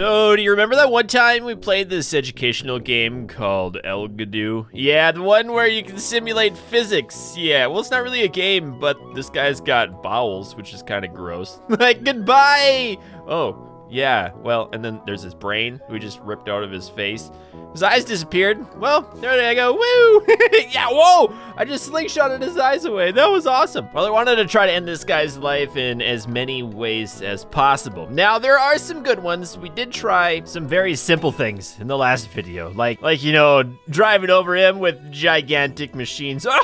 So, do you remember that one time we played this educational game called Algodoo? Yeah, the one where you can simulate physics. Yeah, well, it's not really a game, but this guy's got bowels, which is kind of gross. like, goodbye! Oh, yeah, well, and then there's his brain we just ripped out of his face. His eyes disappeared. Well, there they go. Woo! yeah, whoa! I just slingshotted his eyes away. That was awesome. Well, I wanted to try to end this guy's life in as many ways as possible. Now, there are some good ones. We did try some very simple things in the last video. Like, like you know, driving over him with gigantic machines.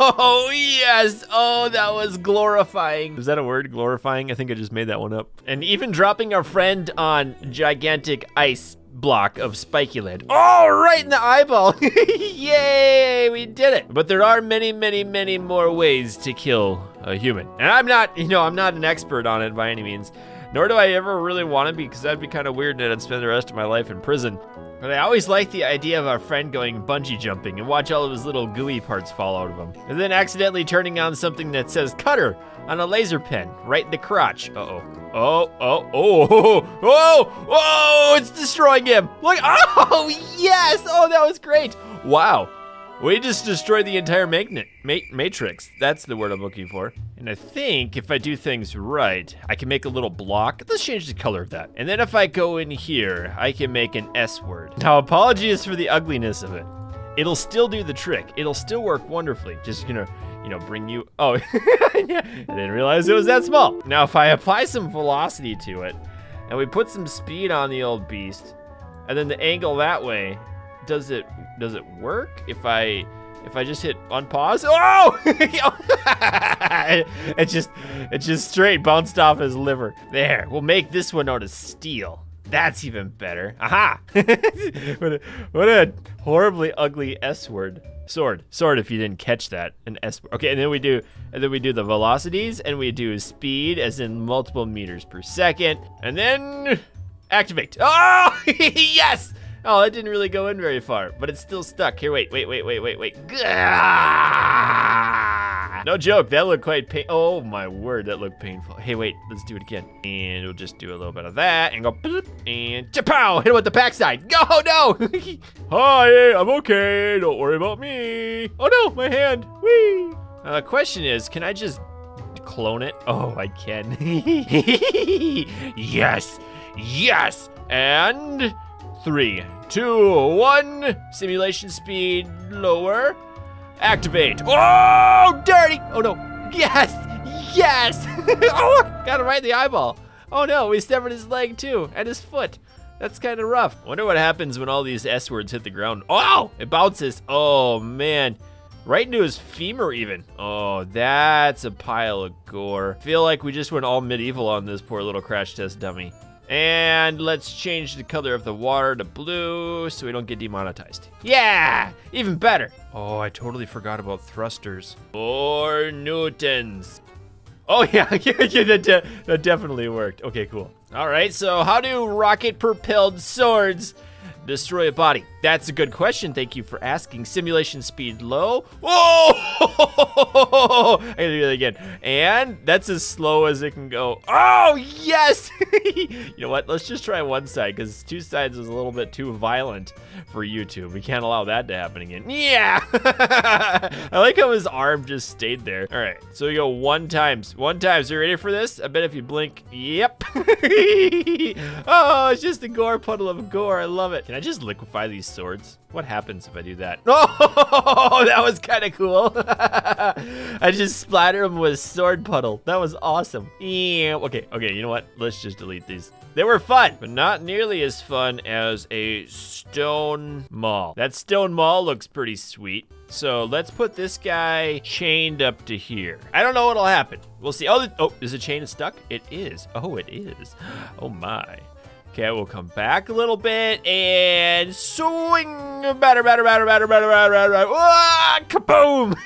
Oh, yes! Oh, that was glorifying. Is that a word, glorifying? I think I just made that one up. And even dropping our friend on gigantic ice block of spiky lead. Oh, right in the eyeball. Yay, we did it. But there are many, many, many more ways to kill a human. And I'm not, you know, I'm not an expert on it by any means. Nor do I ever really want to be because that'd be kind of weird and I'd spend the rest of my life in prison. But I always like the idea of our friend going bungee jumping and watch all of his little gooey parts fall out of him. And then accidentally turning on something that says cutter on a laser pen right in the crotch. Uh-oh. Oh, oh, oh, oh, oh, it's destroying him. Look, oh, yes. Oh, that was great. Wow. We just destroyed the entire magnet ma matrix. That's the word I'm looking for. And I think if I do things right, I can make a little block. Let's change the color of that. And then if I go in here, I can make an S word. Now, apologies for the ugliness of it. It'll still do the trick. It'll still work wonderfully. Just, gonna, you know, bring you, oh, yeah, I didn't realize it was that small. Now, if I apply some velocity to it, and we put some speed on the old beast, and then the angle that way, does it does it work if I if I just hit unpause? Oh! it just it just straight bounced off his liver. There, we'll make this one out of steel. That's even better. Aha! what, a, what a horribly ugly S word. Sword. Sword if you didn't catch that. An S word. Okay, and then we do and then we do the velocities and we do speed as in multiple meters per second. And then activate. Oh yes! Oh, that didn't really go in very far, but it's still stuck. Here, wait, wait, wait, wait, wait, wait. No joke, that looked quite pain. Oh my word, that looked painful. Hey, wait, let's do it again. And we'll just do a little bit of that and go and chapow, hit him with the backside. Go, oh, no. Hi, I'm okay. Don't worry about me. Oh no, my hand. Now the uh, question is, can I just clone it? Oh, I can. yes, yes, and three, two, one. Simulation speed lower. Activate. Oh, dirty. Oh no. Yes, yes. oh, got him right in the eyeball. Oh no, we severed his leg too, and his foot. That's kind of rough. Wonder what happens when all these S words hit the ground. Oh, it bounces. Oh man. Right into his femur even. Oh, that's a pile of gore. Feel like we just went all medieval on this poor little crash test dummy. And let's change the color of the water to blue so we don't get demonetized. Yeah, even better. Oh, I totally forgot about thrusters. Four newtons. Oh yeah, that, de that definitely worked. Okay, cool. All right, so how do rocket-propelled swords destroy a body? That's a good question. Thank you for asking. Simulation speed low. Whoa! I gotta do that again. And that's as slow as it can go. Oh, yes! you know what? Let's just try one side because two sides is a little bit too violent for YouTube. We can't allow that to happen again. Yeah! I like how his arm just stayed there. All right, so we go one times. One times. Are you ready for this? I bet if you blink, yep. oh, it's just a gore puddle of gore. I love it. Can just liquefy these swords? What happens if I do that? Oh, that was kind of cool. I just splatter them with sword puddle. That was awesome. Yeah. Okay, okay, you know what? Let's just delete these. They were fun, but not nearly as fun as a stone mall. That stone mall looks pretty sweet. So let's put this guy chained up to here. I don't know what'll happen. We'll see. Oh, oh, is the chain stuck? It is. Oh, it is. Oh my. Okay, we'll come back a little bit and swing. Batter, batter, batter, batter, batter, batter, batter, batter. Ah, kaboom!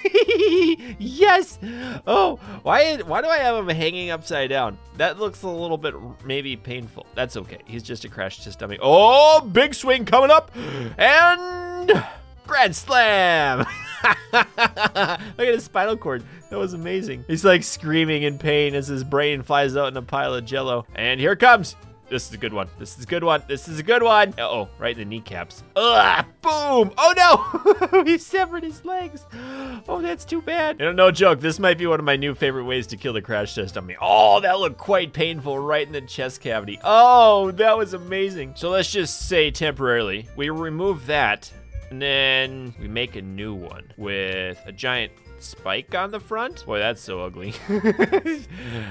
yes. Oh, why? Why do I have him hanging upside down? That looks a little bit maybe painful. That's okay. He's just a crash test dummy. Oh, big swing coming up, and grand slam. Look at his spinal cord. That was amazing. He's like screaming in pain as his brain flies out in a pile of jello. And here comes. This is a good one. This is a good one. This is a good one. Uh-oh, right in the kneecaps. Ugh, boom. Oh no, he severed his legs. Oh, that's too bad. And no joke, this might be one of my new favorite ways to kill the crash test dummy. Oh, that looked quite painful right in the chest cavity. Oh, that was amazing. So let's just say temporarily, we remove that and then we make a new one with a giant spike on the front. Boy, that's so ugly.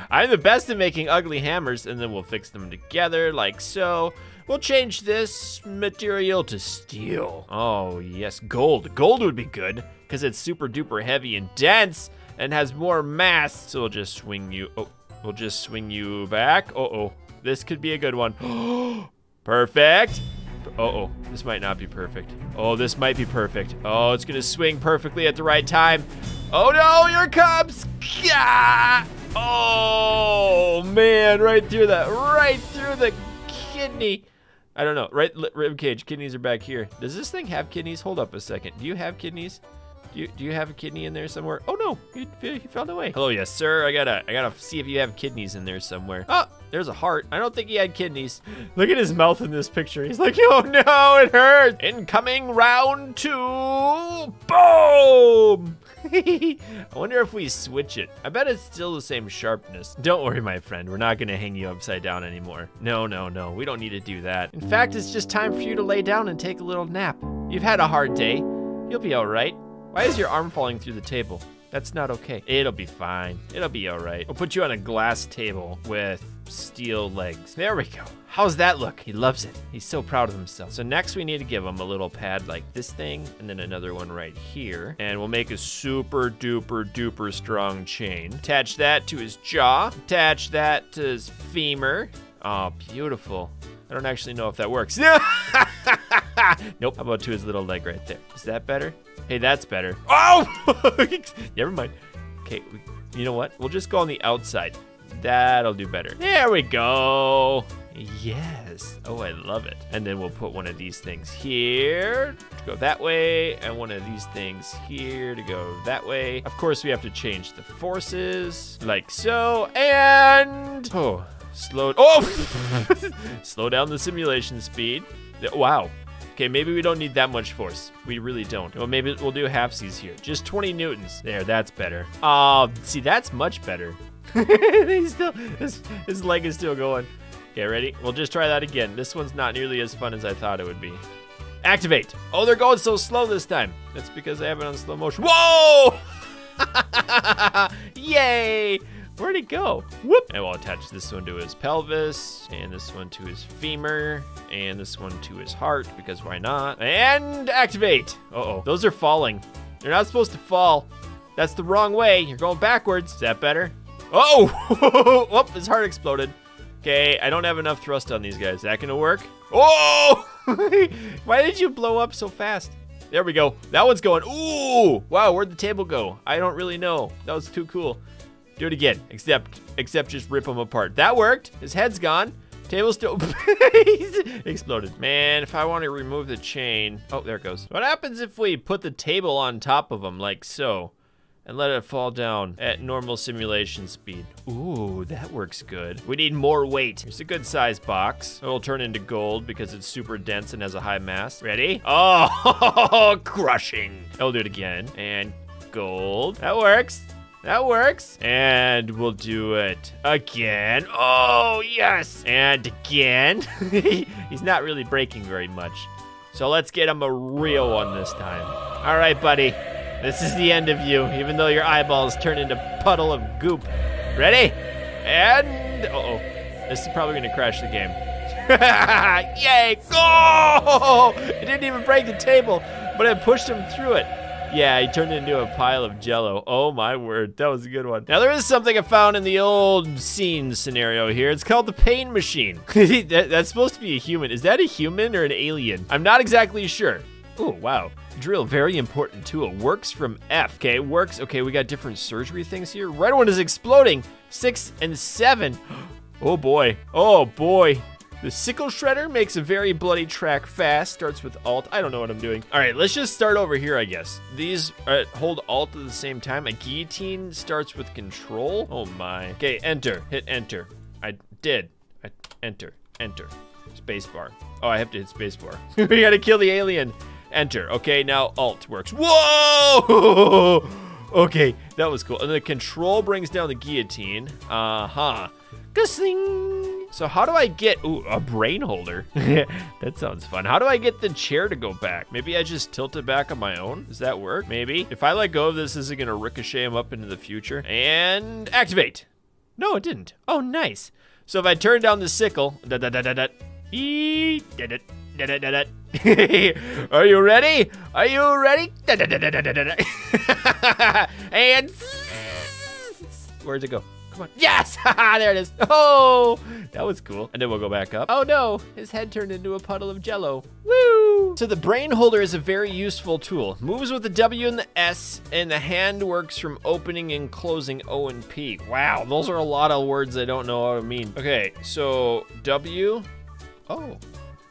I'm the best at making ugly hammers, and then we'll fix them together like so. We'll change this material to steel. Oh, yes, gold. Gold would be good, because it's super duper heavy and dense, and has more mass. So we'll just swing you, oh, we'll just swing you back. Uh-oh, this could be a good one. Perfect. Uh-oh, this might not be perfect. Oh, this might be perfect. Oh, it's gonna swing perfectly at the right time. Oh no, it comes! Yeah! Oh man, right through the, right through the kidney. I don't know, right rib cage, kidneys are back here. Does this thing have kidneys? Hold up a second. Do you have kidneys? Do you, do you have a kidney in there somewhere? Oh no, he, you found a way. Hello, yes sir. I gotta I gotta see if you have kidneys in there somewhere. Oh, there's a heart. I don't think he had kidneys. Look at his mouth in this picture. He's like, oh no, it hurts. Incoming round two. Boom. I wonder if we switch it. I bet it's still the same sharpness. Don't worry, my friend. We're not gonna hang you upside down anymore. No, no, no. We don't need to do that. In fact, it's just time for you to lay down and take a little nap. You've had a hard day. You'll be all right. Why is your arm falling through the table? That's not okay. It'll be fine. It'll be all right. We'll put you on a glass table with steel legs. There we go. How's that look? He loves it. He's so proud of himself. So next we need to give him a little pad like this thing and then another one right here. And we'll make a super duper duper strong chain. Attach that to his jaw. Attach that to his femur. Oh, beautiful. I don't actually know if that works. nope. How about to his little leg right there? Is that better? Hey, that's better. Oh! Never mind. Okay, you know what? We'll just go on the outside. That'll do better. There we go. Yes. Oh, I love it. And then we'll put one of these things here to go that way, and one of these things here to go that way. Of course, we have to change the forces, like so, and... Oh, slow... Oh! slow down the simulation speed. Wow. Okay, maybe we don't need that much force. We really don't. Well, maybe we'll do half halfsies here. Just 20 newtons. There, that's better. Oh, see, that's much better. He's still, his, his leg is still going. Okay, ready? We'll just try that again. This one's not nearly as fun as I thought it would be. Activate. Oh, they're going so slow this time. That's because I have it on slow motion. Whoa! Yay! Where'd he go? Whoop! And we'll attach this one to his pelvis, and this one to his femur, and this one to his heart, because why not? And activate! Uh-oh, those are falling. They're not supposed to fall. That's the wrong way. You're going backwards. Is that better? Oh! Whoop, his heart exploded. Okay, I don't have enough thrust on these guys. Is that gonna work? Oh! Why did you blow up so fast? There we go. That one's going. Ooh! Wow, where'd the table go? I don't really know. That was too cool. Do it again, except except just rip them apart. That worked. His head's gone. Table still exploded. Man, if I want to remove the chain. Oh, there it goes. What happens if we put the table on top of him like so? and let it fall down at normal simulation speed. Ooh, that works good. We need more weight. Here's a good size box. It'll turn into gold because it's super dense and has a high mass. Ready? Oh, crushing. I'll do it again. And gold. That works. That works. And we'll do it again. Oh, yes. And again. He's not really breaking very much. So let's get him a real one this time. All right, buddy. This is the end of you, even though your eyeballs turn into puddle of goop. Ready? And, uh oh This is probably gonna crash the game. Yay, go! It didn't even break the table, but it pushed him through it. Yeah, he turned into a pile of jello. Oh my word, that was a good one. Now there is something I found in the old scene scenario here. It's called the pain machine. that, that's supposed to be a human. Is that a human or an alien? I'm not exactly sure. Oh, wow. Drill, very important tool. Works from F. Okay, works. Okay, we got different surgery things here. Red one is exploding. Six and seven. Oh boy. Oh boy. The sickle shredder makes a very bloody track fast. Starts with alt. I don't know what I'm doing. All right, let's just start over here, I guess. These uh, hold alt at the same time. A guillotine starts with control. Oh my. Okay, enter. Hit enter. I did. I enter. enter. Spacebar. Oh, I have to hit spacebar. we gotta kill the alien. Enter. Okay, now alt works. Whoa! okay, that was cool. And the control brings down the guillotine. Uh-huh. Gusling. So how do I get, ooh, a brain holder? that sounds fun. How do I get the chair to go back? Maybe I just tilt it back on my own? Does that work? Maybe. If I let go of this, is it gonna ricochet him up into the future? And activate. No, it didn't. Oh, nice. So if I turn down the sickle, da da da da da, ee, da da da da da da. Are you ready? Are you ready? Da da da da da da da. and where'd it go? Come on. Yes! there it is. Oh, that was cool. And then we'll go back up. Oh no, his head turned into a puddle of jello. Woo! So the brain holder is a very useful tool. Moves with the W and the S, and the hand works from opening and closing O and P. Wow, those are a lot of words I don't know how to mean. Okay, so W. Oh.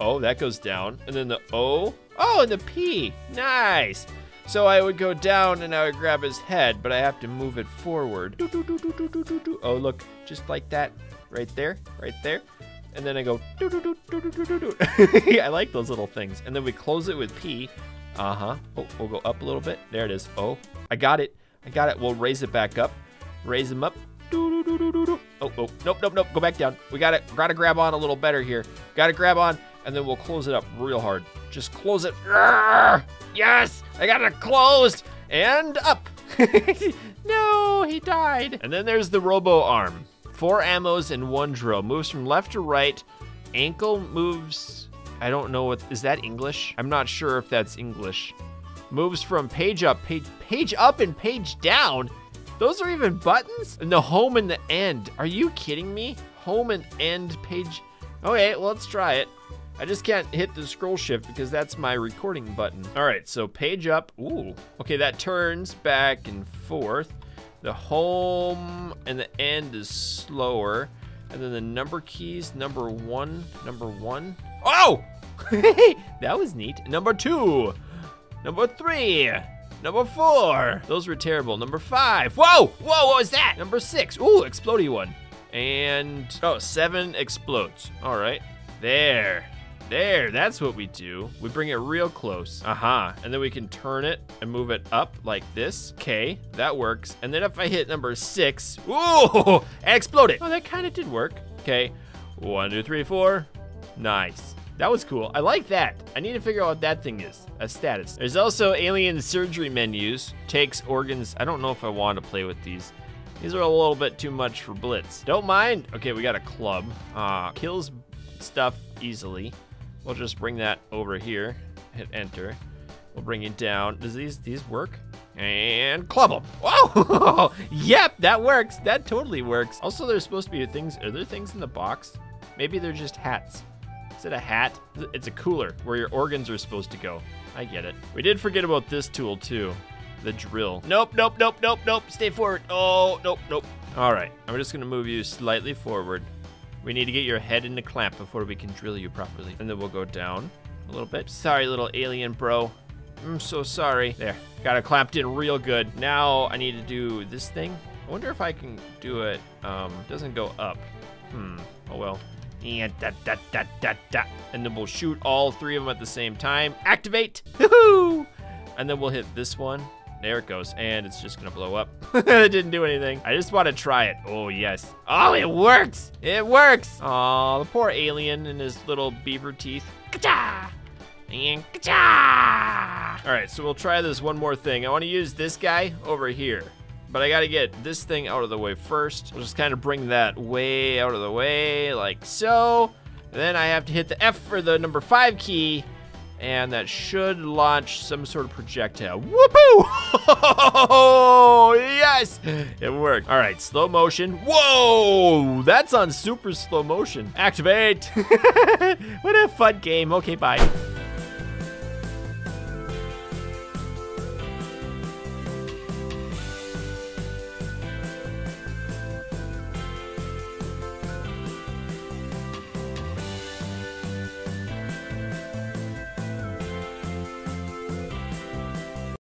Oh, that goes down. And then the O. Oh, and the P. Nice. So I would go down and I would grab his head, but I have to move it forward. Oh, look, just like that. Right there, right there. And then I go, I like those little things. And then we close it with P. Uh-huh. Oh, we'll go up a little bit. There it is. Oh, I got it. I got it. We'll raise it back up. Raise him up. Oh, oh, nope, nope, nope. Go back down. We got it. Got to grab on a little better here. Got to grab on, and then we'll close it up real hard. Just close it. Yes, I got it closed and up. no, he died. And then there's the robo arm. Four ammos and one drill. Moves from left to right. Ankle moves. I don't know what is that English? I'm not sure if that's English. Moves from page up, page page up and page down. Those are even buttons? And the home and the end. Are you kidding me? Home and end page. Okay, well, let's try it. I just can't hit the scroll shift because that's my recording button. All right, so page up. Ooh, okay, that turns back and forth. The home and the end is slower. And then the number keys, number one, number one. Oh! that was neat. Number two, number three, number four. Those were terrible. Number five. Whoa! Whoa, what was that? Number six. Ooh, explodey one. And, oh, seven explodes. All right. There. There, that's what we do. We bring it real close. Aha. Uh -huh. And then we can turn it and move it up like this. Okay, that works. And then if I hit number six, ooh, explode it. Oh, that kind of did work. Okay, one, two, three, four. Nice. That was cool. I like that. I need to figure out what that thing is. A status. There's also alien surgery menus. Takes organs. I don't know if I want to play with these. These are a little bit too much for Blitz. Don't mind. Okay, we got a club. Uh, kills stuff easily. We'll just bring that over here. Hit enter. We'll bring it down. Does these these work? And club them. Whoa! yep, that works. That totally works. Also, there's supposed to be things. Are there things in the box? Maybe they're just hats. Is it a hat? It's a cooler where your organs are supposed to go. I get it. We did forget about this tool too. The drill. Nope, nope, nope, nope, nope. Stay forward. Oh, nope, nope. All right, I'm just gonna move you slightly forward. We need to get your head in the clamp before we can drill you properly. And then we'll go down a little bit. Sorry, little alien bro. I'm so sorry. There, got it clamped in real good. Now I need to do this thing. I wonder if I can do it. Um, doesn't go up. Hmm, oh well. And da da da da da. And then we'll shoot all three of them at the same time. Activate! Woohoo! And then we'll hit this one. There it goes, and it's just gonna blow up. it didn't do anything. I just want to try it. Oh, yes. Oh, it works! It works! Oh, the poor alien and his little beaver teeth. Ka-cha! And ka-cha! All right, so we'll try this one more thing. I want to use this guy over here. But I gotta get this thing out of the way first. We'll just kind of bring that way out of the way, like so. And then I have to hit the F for the number five key, and that should launch some sort of projectile. Whoopoo! yes! It worked. All right, slow motion. Whoa! That's on super slow motion. Activate! what a fun game. Okay, bye.